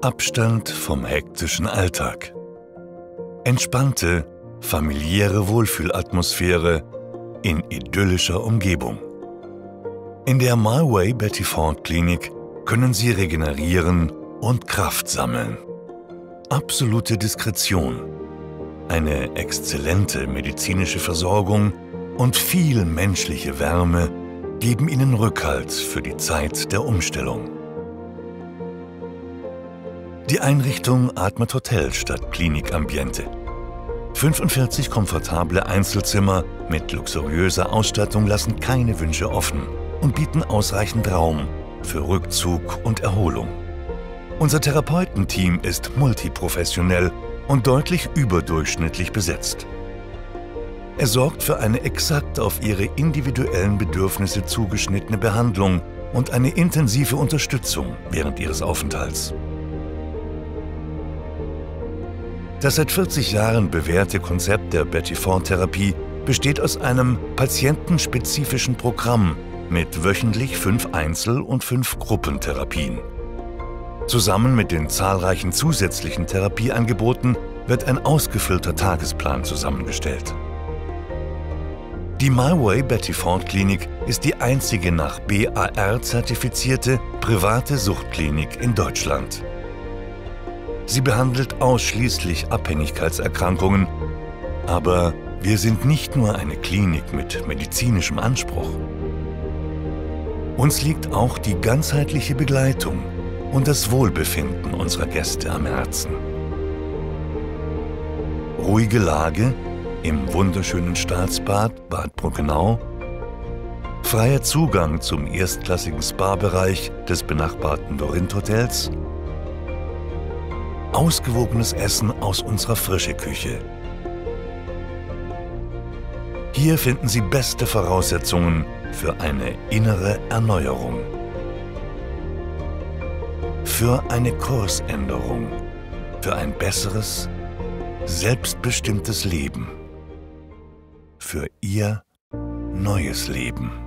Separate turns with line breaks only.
Abstand vom hektischen Alltag. Entspannte, familiäre Wohlfühlatmosphäre in idyllischer Umgebung. In der My Betty Ford Klinik können Sie regenerieren und Kraft sammeln. Absolute Diskretion, eine exzellente medizinische Versorgung und viel menschliche Wärme geben Ihnen Rückhalt für die Zeit der Umstellung. Die Einrichtung atmet Hotel statt Klinikambiente. 45 komfortable Einzelzimmer mit luxuriöser Ausstattung lassen keine Wünsche offen und bieten ausreichend Raum für Rückzug und Erholung. Unser Therapeutenteam ist multiprofessionell und deutlich überdurchschnittlich besetzt. Er sorgt für eine exakt auf Ihre individuellen Bedürfnisse zugeschnittene Behandlung und eine intensive Unterstützung während Ihres Aufenthalts. Das seit 40 Jahren bewährte Konzept der Betty Ford Therapie besteht aus einem patientenspezifischen Programm mit wöchentlich fünf Einzel- und fünf Gruppentherapien. Zusammen mit den zahlreichen zusätzlichen Therapieangeboten wird ein ausgefüllter Tagesplan zusammengestellt. Die MyWay Betty Ford Klinik ist die einzige nach BAR zertifizierte private Suchtklinik in Deutschland. Sie behandelt ausschließlich Abhängigkeitserkrankungen, aber wir sind nicht nur eine Klinik mit medizinischem Anspruch. Uns liegt auch die ganzheitliche Begleitung und das Wohlbefinden unserer Gäste am Herzen. Ruhige Lage im wunderschönen Staatsbad Bad Bruckenau, freier Zugang zum erstklassigen Spa-Bereich des benachbarten Dorint Hotels, ausgewogenes Essen aus unserer frische Küche. Hier finden Sie beste Voraussetzungen für eine innere Erneuerung. Für eine Kursänderung. Für ein besseres, selbstbestimmtes Leben. Für Ihr neues Leben.